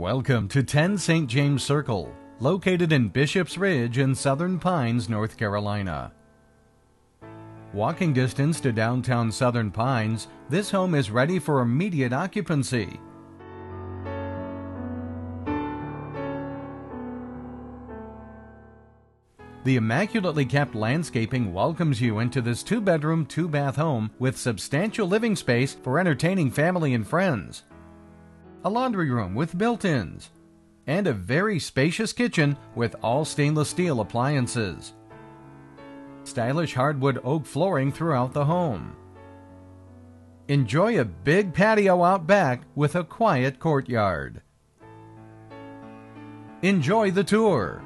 Welcome to 10 St. James Circle, located in Bishop's Ridge in Southern Pines, North Carolina. Walking distance to downtown Southern Pines, this home is ready for immediate occupancy. The immaculately kept landscaping welcomes you into this two bedroom, two bath home with substantial living space for entertaining family and friends a laundry room with built ins, and a very spacious kitchen with all stainless steel appliances. Stylish hardwood oak flooring throughout the home. Enjoy a big patio out back with a quiet courtyard. Enjoy the tour.